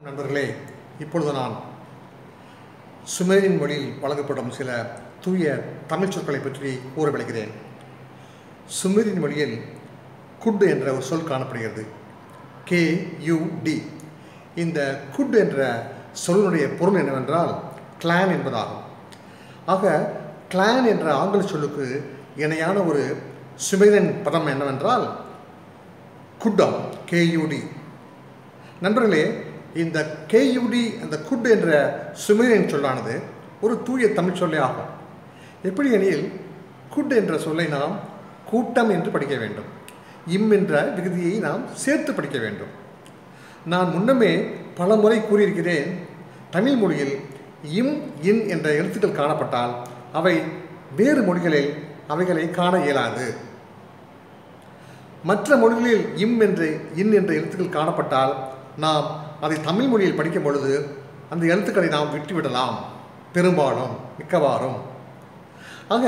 நண்பர்களே இப்பொழுது நான் சுமேரின் மொழியில் வழங்கப்படும் சில தூய தமிழ் சொற்களை பற்றி கூற விளைகிறேன் சுமேரின் மொழியில் குட் என்ற ஒரு சொல் காணப்படுகிறது. K U D. இந்த குட் என்ற சொல்லுடைய பொருள் என்னவென்றால் கிளான் என்பதாகும். ஆக கிளான் என்ற ஆங்கில சொல்லுக்கு இணையான ஒரு சுமேரன் பதம் என்னவென்றால் குட்டாம் கேயூடி நண்பர்களே இந்த கேயுடி அந்த குட் என்ற சுமேரியன் சொல்லானது ஒரு தூய தமிழ் சொல்லே ஆகும். எப்படி எனில் குட் என்ற சொல்லை நாம் கூட்டம் என்று படிக்க வேண்டும். இம் என்ற விகுதியை நாம் சேர்த்து படிக்க வேண்டும். நான் முன்னமே பல முறை கூறியிருக்கிறேன் தமிழ் மொழியில் இம் இன் என்ற எழுத்துக்கள் காணப்பட்டால் அவை வேறு மொழிகளில் அவைகளை காண இயலாது. மற்ற மொழிகளில் இம் என்று இன் என்ற எழுத்துக்கள் காணப்பட்டால் நாம் அதை தமிழ் மொழியில் படிக்கும் பொழுது அந்த எழுத்துக்களை நாம் விட்டுவிடலாம். பெரும்பாலும் மிக்கவாறும். ஆக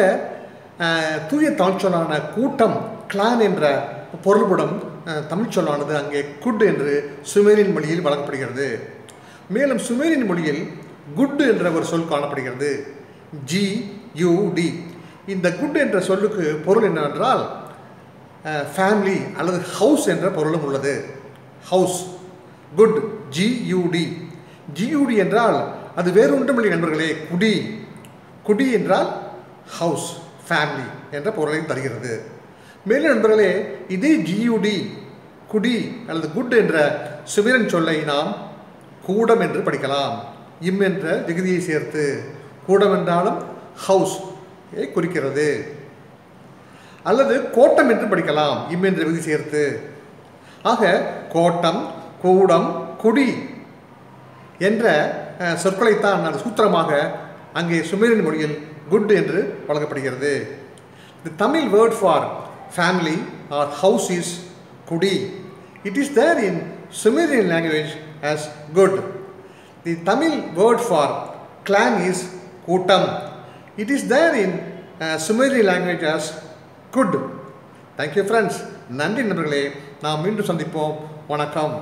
தூய தமிழ் சொல்லான கூட்டம் கிளான் என்ற பொருள்படும் தமிழ் சொல்லானது அங்கே குட் என்று சுமேரியன் மொழியில் வழங்கப்படுகிறது. மேலும் சுமேரியன் மொழியில் குட் என்ற ஒரு சொல் காணப்படுகிறது. ஜி யூ டி இந்த குட் என்ற சொல்லுக்கு பொருள் என்னவென்றால் ஃபேமிலி அல்லது ஹவுஸ் என்ற பொருளும் உள்ளது. ஹவுஸ் குட் ஜியூடி ஜியூடி என்றால் அது வேறு ஒன்றுமில்லை நண்பர்களே குடி. குடி என்றால் ஹவுஸ் ஃபேமிலி என்ற பொருளை தருகிறது. மேலும் நண்பர்களே இதே ஜியூடி குடி அல்லது குட் என்ற சுமிரன் சொல்லை நாம் கூடம் என்று படிக்கலாம். இம் என்ற விகுதியை சேர்த்து கூடம் என்றாலும் ஹவுஸ் குறிக்கிறது. அல்லது கோட்டம் என்று படிக்கலாம் இம் என்ற விதி சேர்த்து. ஆக கோட்டம் கூடம் குடி என்ற சொற்களைத்தான் அந்த சூத்திரமாக அங்கே சுமேரியன் மொழியில் குட் என்று வழங்கப்படுகிறது. The Tamil word for family or house is குடி. It is there in Sumerian language as good the Tamil word for clan is கூட்டம். It is there in Sumerian language as good thank you friends நன்றி நண்பர்களே. நாம் மீண்டும் சந்திப்போம். வணக்கம்.